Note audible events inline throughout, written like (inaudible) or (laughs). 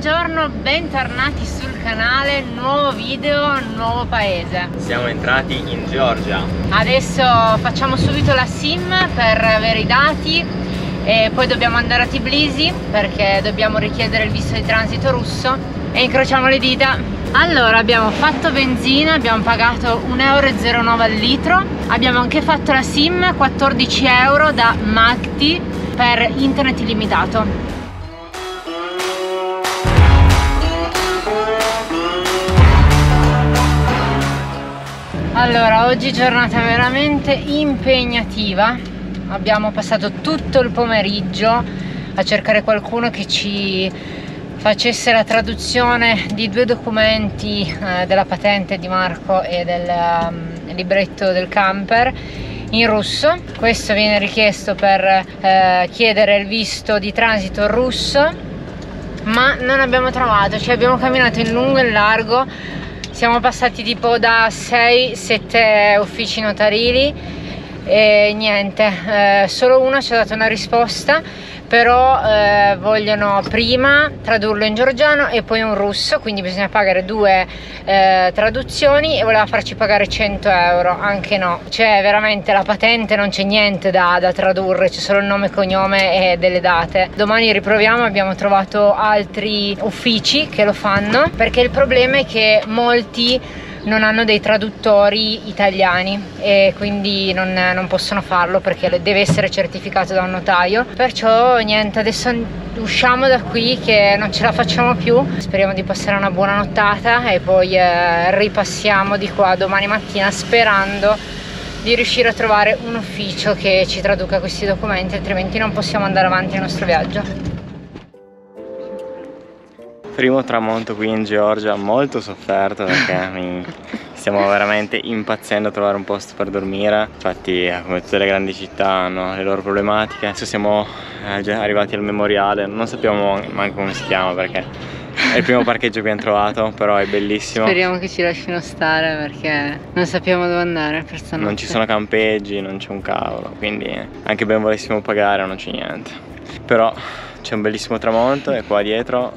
Buongiorno, bentornati sul canale, nuovo video, nuovo paese. Siamo entrati in Georgia. Adesso facciamo subito la sim per avere i dati e poi dobbiamo andare a Tbilisi perché dobbiamo richiedere il visto di transito russo e incrociamo le dita. Allora abbiamo fatto benzina, abbiamo pagato 1,09 euro al litro. Abbiamo anche fatto la sim 14 euro da Magti per internet illimitato Allora, oggi giornata veramente impegnativa. Abbiamo passato tutto il pomeriggio a cercare qualcuno che ci facesse la traduzione di due documenti eh, della patente di Marco e del um, libretto del camper in russo. Questo viene richiesto per eh, chiedere il visto di transito russo, ma non abbiamo trovato, cioè abbiamo camminato in lungo e in largo siamo passati tipo da 6-7 uffici notarili e niente, eh, solo uno ci ha dato una risposta però eh, vogliono prima tradurlo in georgiano e poi in russo quindi bisogna pagare due eh, traduzioni e voleva farci pagare 100 euro. Anche no. Cioè veramente la patente non c'è niente da, da tradurre c'è solo il nome cognome e delle date. Domani riproviamo abbiamo trovato altri uffici che lo fanno perché il problema è che molti non hanno dei traduttori italiani e quindi non, non, possono farlo perché deve essere certificato da un notaio. Perciò niente adesso usciamo da qui che non ce la facciamo più. Speriamo di passare una buona nottata e poi eh, ripassiamo di qua domani mattina sperando di riuscire a trovare un ufficio che ci traduca questi documenti altrimenti non possiamo andare avanti nel nostro viaggio primo tramonto qui in Georgia molto sofferto perché (laughs) mi stiamo veramente impazzendo a trovare un posto per dormire infatti eh, come tutte le grandi città hanno le loro problematiche adesso siamo eh, arrivati al memoriale non sappiamo manco come si chiama perché è il primo parcheggio che abbiamo trovato, però è bellissimo. Speriamo che ci lasciano stare perché non sappiamo dove andare per stanotte. Non ci sono campeggi, non c'è un cavolo, quindi anche ben volessimo pagare non c'è niente. Però c'è un bellissimo tramonto e qua dietro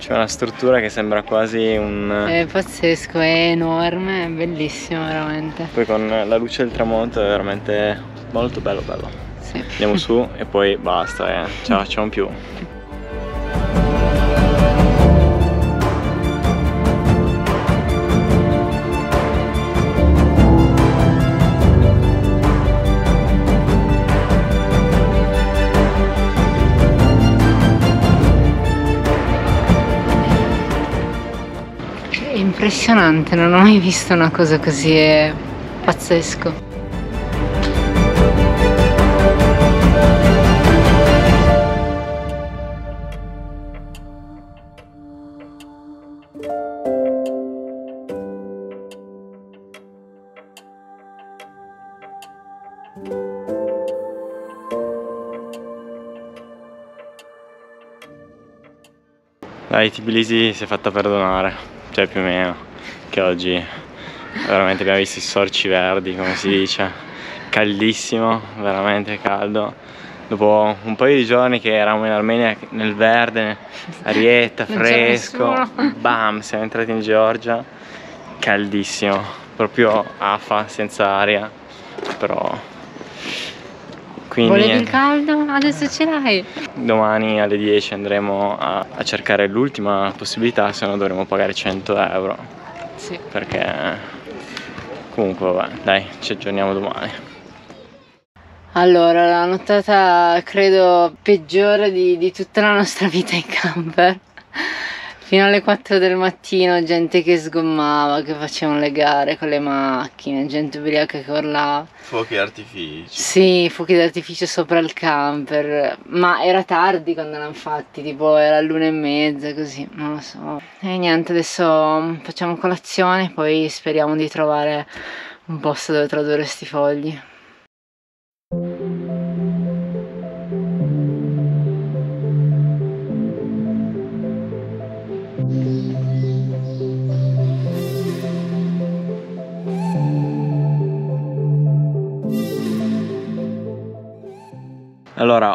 c'è una struttura che sembra quasi un... È pazzesco, è enorme, è bellissimo veramente. Poi con la luce del tramonto è veramente molto bello bello. Sì. Andiamo su e poi basta, eh. ce la facciamo più. (laughs) impressionante, non ho mai visto una cosa così, è pazzesco. Dai, Tbilisi si è fatta perdonare cioè più o meno, che oggi veramente abbiamo visto i sorci verdi, come si dice, caldissimo, veramente caldo. Dopo un paio di giorni che eravamo in Armenia nel verde, arietta, fresco, bam, siamo entrati in Georgia, caldissimo, proprio afa, senza aria, però quindi Volevi il caldo? Adesso ce l'hai. Domani alle 10 andremo a, a cercare l'ultima possibilità, se no dovremo pagare 100 euro. Sì. Perché comunque vabbè, dai, ci aggiorniamo domani. Allora, la nottata credo peggiore di, di tutta la nostra vita in camper fino alle 4 del mattino gente che sgommava, che facevano le gare con le macchine, gente ubriaca che urlava. Fuochi d'artificio. Sì, fuochi d'artificio sopra il camper, ma era tardi quando l'hanno fatti, tipo era l'una e mezza così, non lo so. E niente, adesso facciamo colazione, poi speriamo di trovare un posto dove tradurre questi fogli.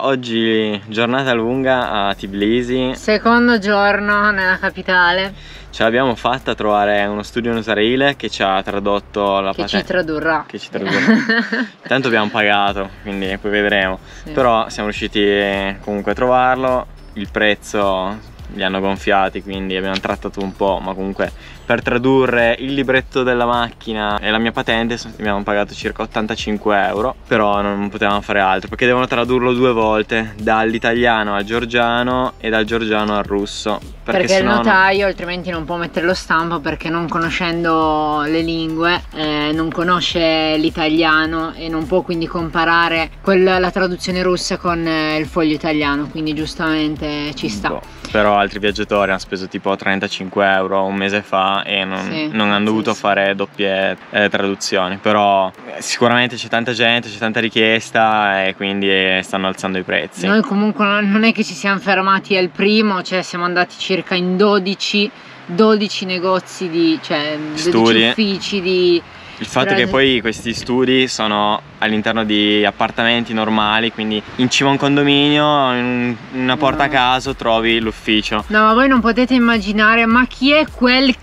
Oggi giornata lunga a Tbilisi. Secondo giorno nella capitale. Ce l'abbiamo fatta a trovare uno studio notarile che ci ha tradotto la Che patente. ci tradurrà. Che ci tradurrà. (laughs) Intanto abbiamo pagato, quindi poi vedremo. Sì. Però siamo riusciti comunque a trovarlo. Il prezzo li hanno gonfiati, quindi abbiamo trattato un po', ma comunque per tradurre il libretto della macchina e la mia patente abbiamo pagato circa 85 euro, però non potevamo fare altro perché devono tradurlo due volte, dall'italiano al georgiano e dal georgiano al russo. Perché, Perché, il sennò non- notaio altrimenti non può mettere lo stampo perché non conoscendo le lingue eh, non conosce l'italiano e non può quindi comparare quella- la traduzione russa con eh, il foglio italiano, quindi giustamente ci sta. Boh, Però altri viaggiatori hanno speso tipo 35 euro un mese fa e non, Sì, non hanno dovuto sì, fare doppie eh, traduzioni. Però eh, sicuramente c'è tanta gente, c'è tanta richiesta e quindi eh, stanno alzando i prezzi. Noi comunque non non è che ci siamo fermati al primo, cioè siamo andati circa in 12, 12 negozi di, cioè 12 Studi. uffici di... Il fatto è che poi questi studi sono all'interno di appartamenti normali, quindi in cima a un condominio, in una porta a No. caso trovi l'ufficio. No, ma voi non potete immaginare, ma chi è quel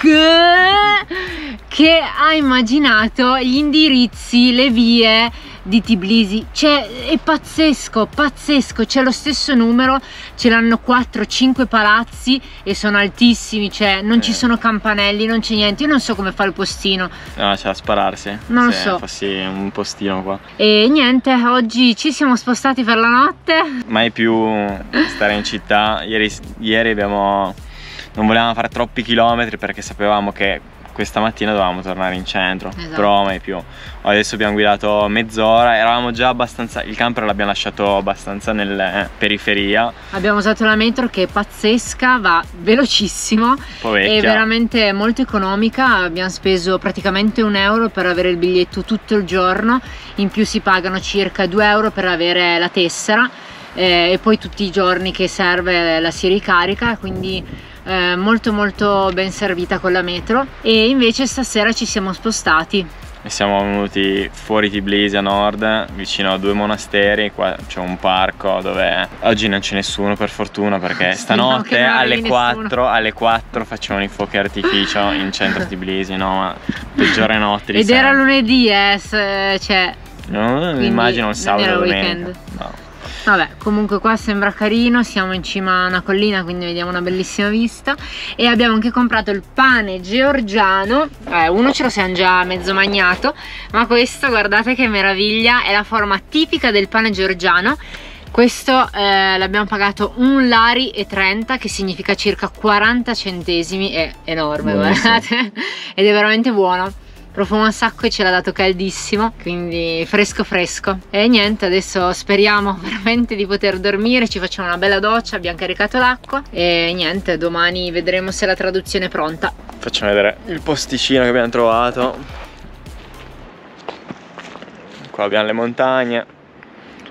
che, che ha immaginato gli indirizzi, le vie di Tbilisi? Cioè, è pazzesco, pazzesco, c'è lo stesso numero, ce l'hanno 4-5 palazzi e sono altissimi, cioè non ci Eh. sono campanelli, non c'è niente, io non so come fa il postino. No, c'è da spararsi. Non lo so. fossi un postino qua. E niente, oggi ci siamo spostati per la notte. mai più stare in città. Ieri, ieri abbiamo. Non volevamo fare troppi chilometri perché sapevamo che questa mattina dovevamo tornare in centro. Esatto. Però mai più. Adesso abbiamo guidato mezz'ora. Eravamo già abbastanza. Il camper l'abbiamo lasciato abbastanza nella periferia. Abbiamo usato la metro che è pazzesca, va velocissimo. È veramente molto economica, abbiamo speso praticamente un euro per avere il biglietto tutto il giorno, in più si pagano circa 2 euro per avere la tessera eh, e poi tutti i giorni che serve la si ricarica, quindi eh, molto molto ben servita con la metro e invece stasera ci siamo spostati. E siamo venuti fuori Tbilisi a nord, vicino a due monasteri. Qua c'è un parco dove oggi non c'è nessuno per fortuna perché (laughs) stanotte alle, arrivi 4, alle 4 facevano i fuochi artificio in centro (laughs) Tbilisi, no? Ma peggiore notte di Ed era sempre. lunedì, eh, cioè No, non immagino il sabato era e domenica. weekend. No. Vabbè, comunque qua sembra carino, siamo in cima a una collina, quindi vediamo una bellissima vista e abbiamo anche comprato il pane georgiano, eh, uno ce lo siamo già mezzo magnato, ma questo guardate che meraviglia, è la forma tipica del pane georgiano. Questo eh, l'abbiamo pagato un lari e 30 che significa circa 40 centesimi, è enorme Buonissimo. guardate, ed è veramente buono profuma un sacco e ce l'ha dato caldissimo quindi fresco fresco e niente adesso speriamo (laughs) veramente di poter dormire ci facciamo una bella doccia abbiamo caricato l'acqua e niente domani vedremo se la traduzione è pronta Facciamo vedere il posticino che abbiamo trovato. Qua abbiamo le montagne.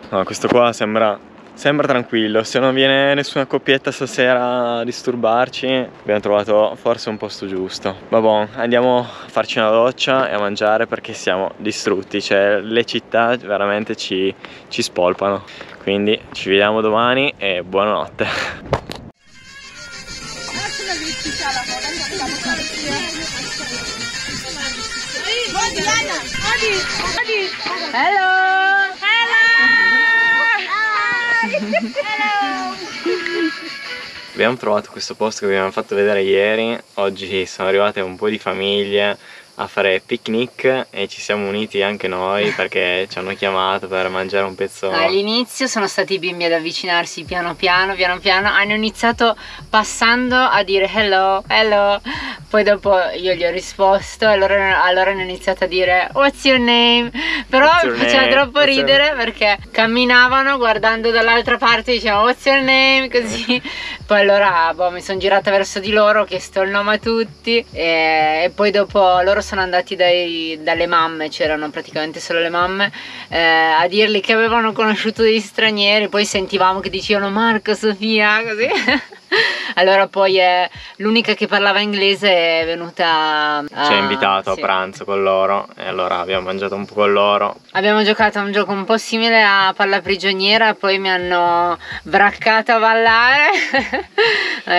No, questo qua sembra, sembra tranquillo. Se non viene nessuna coppietta stasera a disturbarci, abbiamo trovato forse un posto giusto. Vabbè, andiamo a farci una doccia e a mangiare perché siamo distrutti. Cioè, le città veramente ci, ci spolpano. Quindi ci vediamo domani e buonanotte. hello Abbiamo trovato questo posto che vi abbiamo fatto vedere ieri, oggi sono arrivate un po' di famiglie a fare picnic e ci siamo uniti anche noi perché (laughs) ci hanno chiamato per mangiare un pezzo. All'inizio sono stati i bimbi ad avvicinarsi piano piano, piano piano, hanno iniziato passando a dire hello, hello, poi dopo io gli ho risposto e loro, allora hanno iniziato a dire what's your name, però your faceva name? troppo What's your- ridere perché camminavano guardando dall'altra parte dicevano what's your name, così, (laughs) poi allora boh, mi sono girata verso di loro, ho chiesto il nome a tutti e, e poi dopo loro sono andati dai- dalle mamme, c'erano praticamente solo le mamme, eh, a dirgli che avevano conosciuto degli stranieri, poi sentivamo che dicevano Marco, Sofia, così. (laughs) (laughs) allora poi è l'unica che parlava inglese è venuta ci ha invitato sì. a pranzo con loro e allora abbiamo mangiato un po' con loro abbiamo giocato a un gioco un po' simile a palla prigioniera poi mi hanno braccato a ballare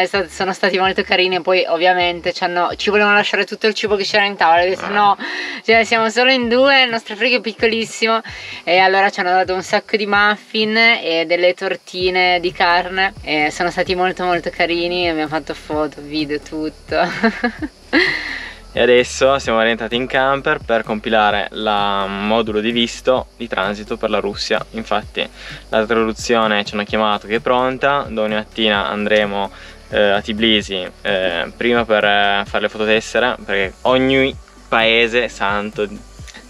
(laughs) sono stati molto carini e poi ovviamente ci, hanno, ci volevano lasciare tutto il cibo che c'era in tavola detto ah. no cioè, siamo solo in due il nostro frigo è piccolissimo e allora ci hanno dato un sacco di muffin e delle tortine di carne e sono stati molto molto carini e abbiamo fatto foto, video, tutto. (laughs) E adesso siamo rientrati in camper per compilare il modulo di visto di transito per la Russia. Infatti la traduzione ci hanno chiamato che è pronta. Domani mattina andremo eh, a Tbilisi eh, prima per eh, fare le fototessere perché ogni paese santo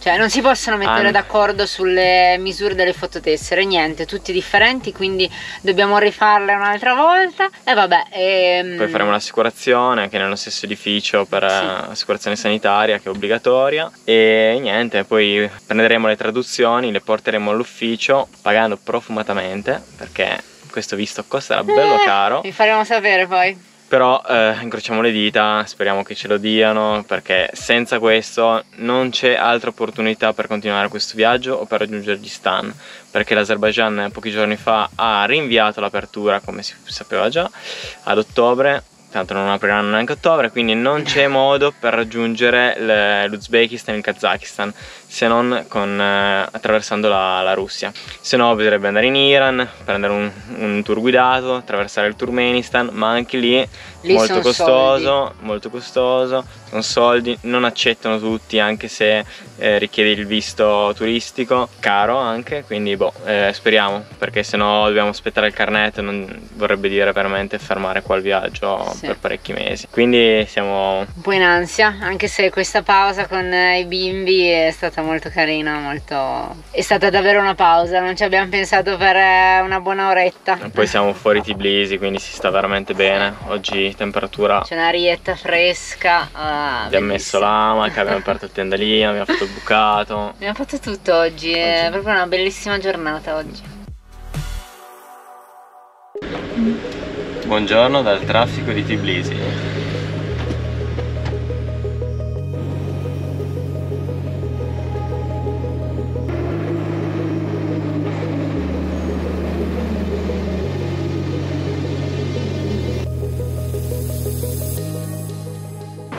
cioè non si possono mettere d'accordo sulle misure delle fototessere, niente, tutti differenti, quindi dobbiamo rifarle un'altra volta e vabbè. Ehm... Poi faremo l'assicurazione anche nello stesso edificio per sì. l'assicurazione sanitaria che è obbligatoria e niente, poi prenderemo le traduzioni, le porteremo all'ufficio pagando profumatamente perché questo visto costerà bello eh, caro. Vi faremo sapere poi però eh, incrociamo le dita, speriamo che ce lo diano perché senza questo non c'è altra opportunità per continuare questo viaggio o per raggiungere gli stan perché l'Azerbaijan pochi giorni fa ha rinviato l'apertura come si sapeva già ad ottobre tanto non apriranno neanche ottobre quindi non c'è (laughs) modo per raggiungere l'Uzbekistan e il Kazakistan se non con, eh, attraversando la, la, Russia. Se no bisognerebbe andare in Iran prendere un, un, tour guidato attraversare il Turkmenistan ma anche lì molto costoso soldi. molto costoso sono soldi non accettano tutti anche se eh, richiede il visto turistico caro anche quindi boh eh, speriamo perché se no dobbiamo aspettare il carnet non vorrebbe dire veramente fermare qua il viaggio sì. per parecchi mesi quindi siamo un po' in ansia anche se questa pausa con i bimbi è stata molto carina, molto... è stata davvero una pausa, non ci abbiamo pensato per eh, una buona oretta. E poi siamo fuori Tbilisi, quindi si sta veramente bene, oggi temperatura... C'è un'arietta fresca. Ah, abbiamo messo l'amaca, abbiamo aperto il tendalino, abbiamo fatto il bucato. (laughs) Abbiamo fatto tutto oggi, oggi. è proprio una bellissima giornata oggi. Buongiorno dal traffico di Tbilisi.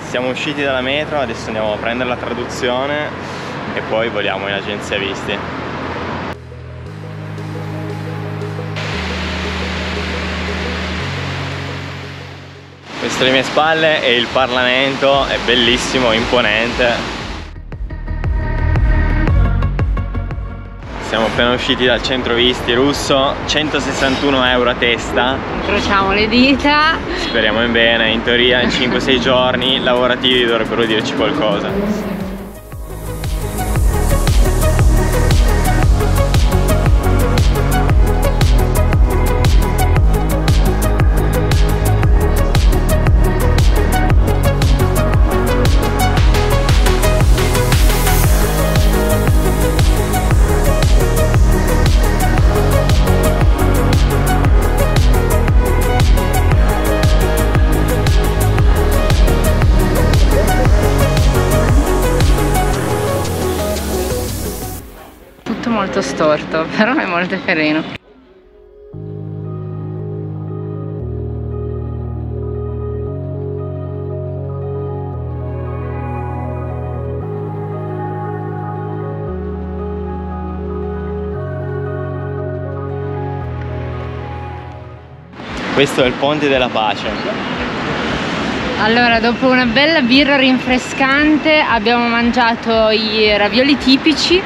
Siamo usciti dalla metro, adesso andiamo a prendere la traduzione e poi voliamo in agenzia visti. Questo alle mie spalle è il Parlamento, è bellissimo, imponente. Siamo appena usciti dal centro visti russo, 161 euro a testa. Incrociamo le dita. Speriamo in bene, in teoria in 5-6 giorni lavorativi dovrebbero dirci qualcosa. Molto storto, (laughs) però è molto carino. Questo è il ponte della pace. Allora, dopo una bella birra rinfrescante abbiamo mangiato i ravioli tipici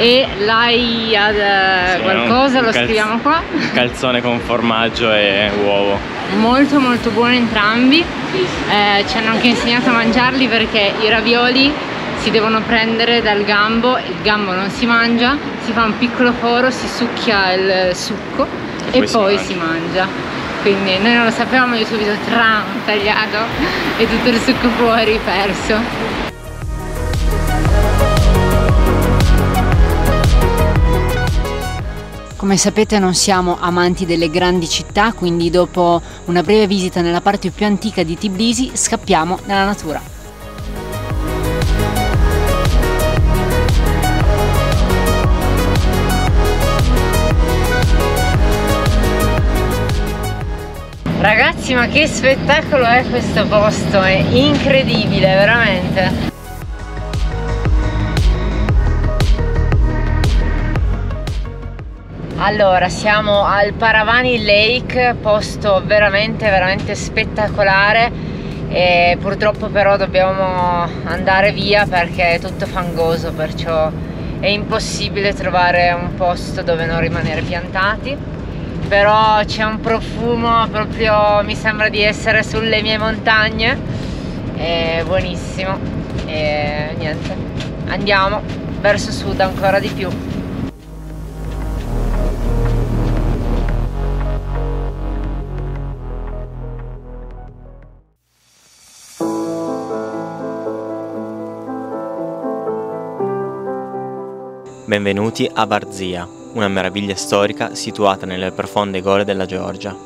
e l'hai ad sì, qualcosa, lo scriviamo qua. Calzone con formaggio e uovo. Molto molto buoni entrambi, eh, ci hanno anche insegnato a mangiarli perché i ravioli si devono prendere dal gambo, il gambo non si mangia, si fa un piccolo foro, si succhia il succo e, e poi, poi si, mangia. si mangia. Quindi noi non lo sapevamo, io subito tram, tagliato e tutto il succo fuori perso. Come sapete non siamo amanti delle grandi città, quindi dopo una breve visita nella parte più antica di Tbilisi scappiamo nella natura. Ragazzi ma che spettacolo è questo posto, è incredibile veramente. Allora, siamo al Paravani Lake, posto veramente veramente spettacolare. E purtroppo però dobbiamo andare via perché è tutto fangoso, perciò è impossibile trovare un posto dove non rimanere piantati. Però c'è un profumo proprio mi sembra di essere sulle mie montagne. È buonissimo. E niente andiamo verso sud ancora di più Benvenuti a Barzia, una meraviglia storica situata nelle profonde gole della Georgia.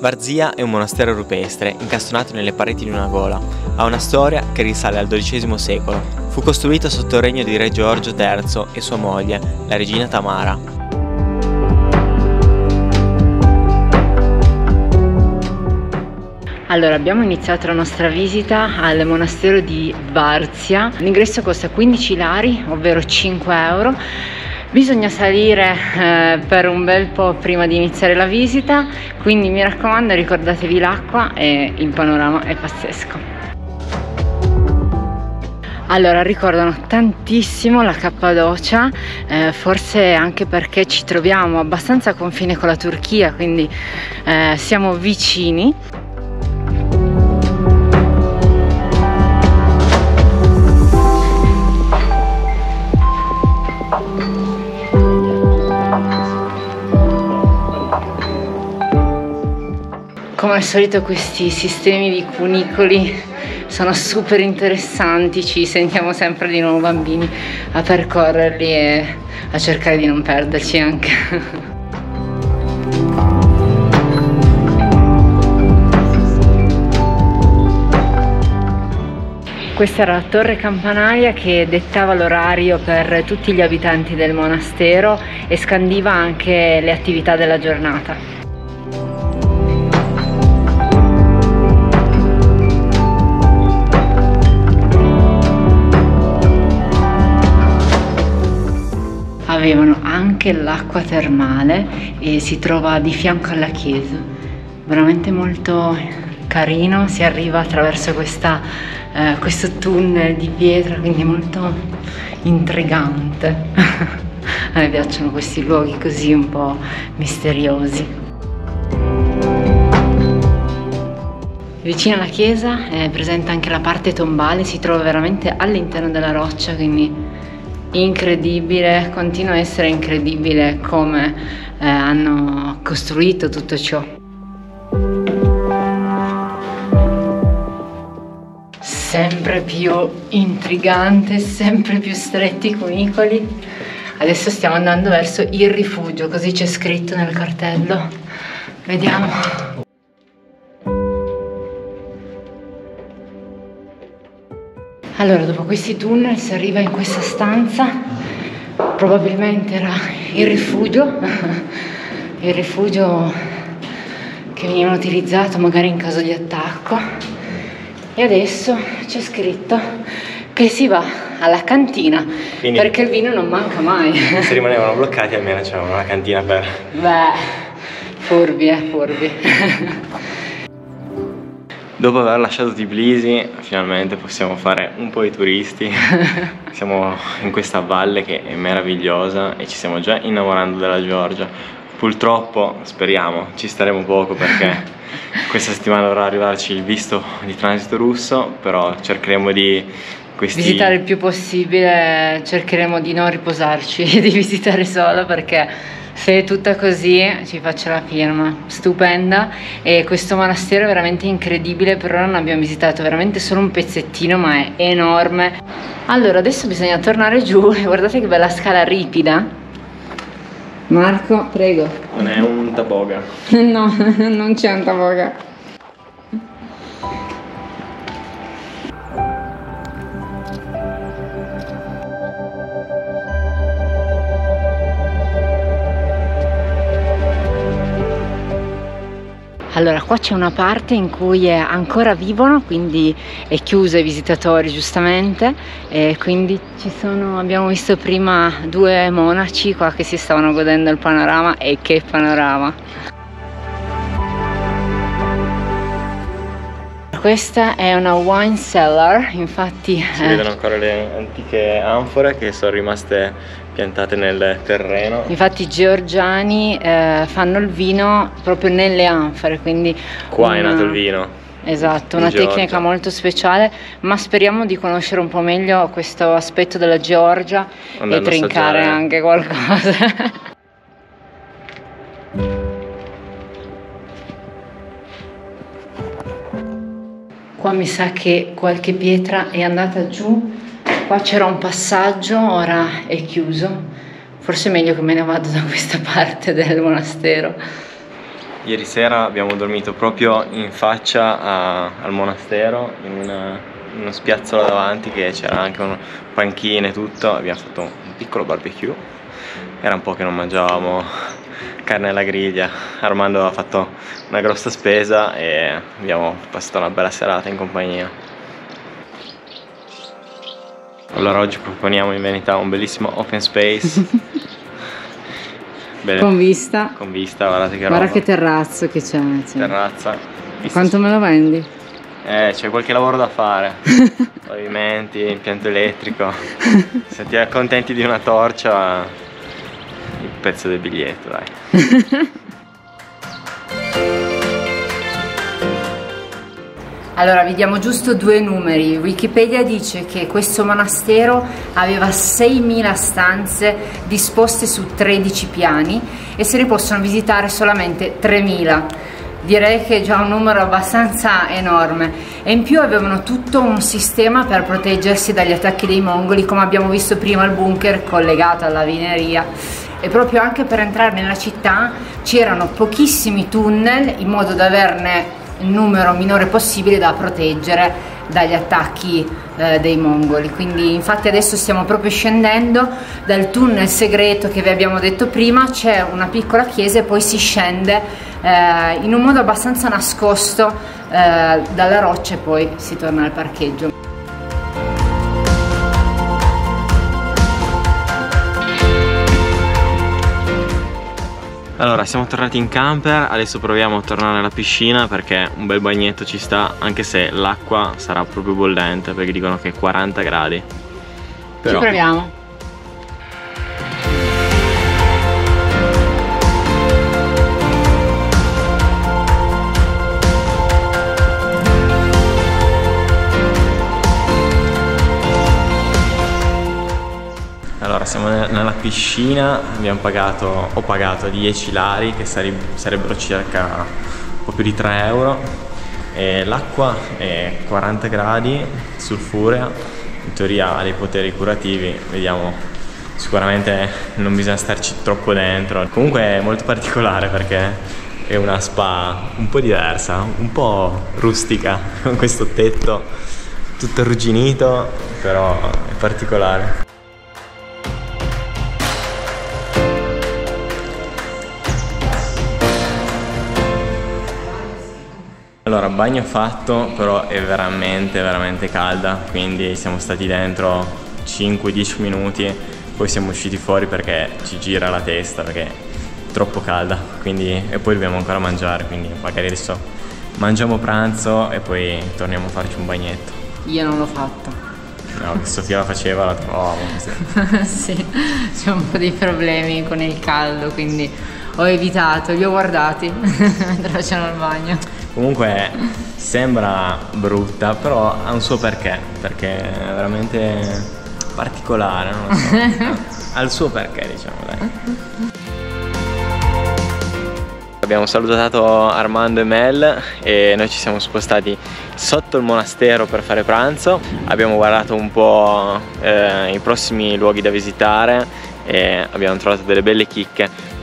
Barzia è un monastero rupestre incastonato nelle pareti di una gola. Ha una storia che risale al XII secolo. Fu costruito sotto il regno di re Giorgio III e sua moglie, la regina Tamara. Allora, abbiamo iniziato la nostra visita al monastero di Varzia. L'ingresso costa 15 lari, ovvero 5 euro. Bisogna salire eh, per un bel po' prima di iniziare la visita, quindi mi raccomando ricordatevi l'acqua e il panorama è pazzesco. Allora, ricordano tantissimo la Cappadocia, eh, forse anche perché ci troviamo abbastanza a confine con la Turchia, quindi eh, siamo vicini. Come al solito questi sistemi di cunicoli sono super interessanti, ci sentiamo sempre di nuovo bambini a percorrerli e a cercare di non perderci anche. (laughs) Questa era la torre campanaria che dettava l'orario per tutti gli abitanti del monastero e scandiva anche le attività della giornata. Avevano anche l'acqua termale e si trova di fianco alla chiesa. Veramente molto carino si arriva attraverso questa, eh, questo tunnel di pietra quindi molto intrigante. (laughs) A me piacciono questi luoghi così un po' misteriosi. Vicino alla chiesa è presente anche la parte tombale, si trova veramente all'interno della roccia, quindi incredibile, continua a essere incredibile come eh, hanno costruito tutto ciò. Sempre più intrigante, sempre più stretti i cunicoli. Adesso stiamo andando verso il rifugio, così c'è scritto nel cartello. Vediamo. Allora, dopo questi tunnel si arriva in questa stanza, probabilmente era il rifugio, il rifugio che veniva utilizzato magari in caso di attacco. E adesso c'è scritto che si va alla cantina Quindi, perché il vino non manca mai. Se rimanevano bloccati almeno c'era una cantina per... Beh, furbi eh, furbi. Dopo aver lasciato Tbilisi finalmente possiamo fare un po' i turisti. (laughs) Siamo in questa valle che è meravigliosa e ci stiamo già innamorando della Georgia. Purtroppo, speriamo, ci staremo poco perché (laughs) questa settimana dovrà arrivarci il visto di transito russo Però cercheremo di questi... visitare il più possibile, cercheremo di non riposarci e (laughs) di visitare solo perché se è tutta così ci faccio la firma, stupenda e questo monastero è veramente incredibile, per ora non abbiamo visitato veramente solo un pezzettino ma è enorme. Allora adesso bisogna tornare giù e (laughs) guardate che bella scala ripida Marco, prego. Non è un taboga. (laughs) no, non c'è un taboga. Allora, qua c'è una parte in cui ancora vivono, quindi è chiusa ai visitatori giustamente, e quindi ci sono, abbiamo visto prima due monaci qua che si stavano godendo il panorama e che panorama! Questa è una wine cellar, infatti... Si eh, vedono ancora le antiche anfore che sono rimaste piantate nel terreno. Infatti i georgiani eh, fanno il vino proprio nelle anfore, quindi... Qua una... è nato il vino. Esatto, una Georgia. tecnica molto speciale, ma speriamo di conoscere un po' meglio questo aspetto della Georgia Andando e trincare anche qualcosa. qua mi sa che qualche pietra è andata giù qua c'era un passaggio ora è chiuso. Forse è meglio che me ne vado da questa (laughs) parte del monastero. Ieri sera abbiamo dormito proprio in faccia a, al monastero in, una, in uno spiazzolo davanti che c'era anche un panchine e tutto. Abbiamo fatto un piccolo barbecue. Era un po' che non mangiavamo carne alla griglia. Armando ha fatto una grossa spesa e abbiamo passato una bella serata in compagnia allora oggi proponiamo in verità un bellissimo open space (laughs) Bene. con vista con vista guardate che guarda roba. che terrazzo che c'è terrazza quanto me lo vendi? Eh, c'è qualche lavoro da fare. (laughs) Pavimenti, impianto elettrico. (laughs) Se ti accontenti di una torcia, il pezzo del biglietto, dai. Allora, vi diamo giusto due numeri. Wikipedia dice che questo monastero aveva 6.000 stanze disposte su 13 piani e se ne possono visitare solamente 3.000. Direi che è già un numero abbastanza enorme e in più avevano tutto un sistema per proteggersi dagli attacchi dei mongoli come abbiamo visto prima il bunker collegato alla vineria e proprio anche per entrare nella città c'erano pochissimi tunnel in modo da averne il numero minore possibile da proteggere dagli attacchi eh, dei mongoli. Quindi infatti adesso stiamo proprio scendendo dal tunnel segreto che vi abbiamo detto prima. C'è una piccola chiesa e poi si scende eh, in un modo abbastanza nascosto eh, dalla roccia e poi si torna al parcheggio Allora siamo tornati in camper, adesso proviamo a tornare alla piscina perché un bel bagnetto ci sta anche se l'acqua sarà proprio bollente perché dicono che è 40 gradi. Però... Ci proviamo Allora siamo nella piscina, abbiamo pagato, ho pagato 10 lari che sarebbero circa un po' più di 3 euro. L'acqua è 40 gradi sulfurea, in teoria ha dei poteri curativi, vediamo. Sicuramente non bisogna starci troppo dentro, comunque è molto particolare perché è una spa un po' diversa, un po' rustica con questo tetto tutto arrugginito però è particolare Allora, bagno fatto, però è veramente, veramente calda, quindi siamo stati dentro 5-10 minuti, poi siamo usciti fuori perché ci gira la testa, perché è troppo calda, quindi, e poi dobbiamo ancora mangiare, quindi magari adesso mangiamo pranzo e poi torniamo a farci un bagnetto. Io non l'ho fatto. No, che Sofia la faceva, la trovavo. (laughs) sì, c'è un po' di problemi con il caldo, quindi ho evitato, li ho guardati (laughs) mentre facevano il bagno. Comunque sembra brutta, però ha un suo perché, perché è veramente particolare, non lo so. (laughs) ha il suo perché, diciamo, dai. Abbiamo salutato Armando e Mel e noi ci siamo spostati sotto il monastero per fare pranzo. Abbiamo guardato un po' eh, i prossimi luoghi da visitare e abbiamo trovato delle belle chicche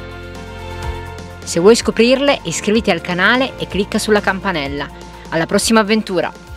Se vuoi scoprirle iscriviti al canale e clicca sulla campanella. Alla prossima avventura!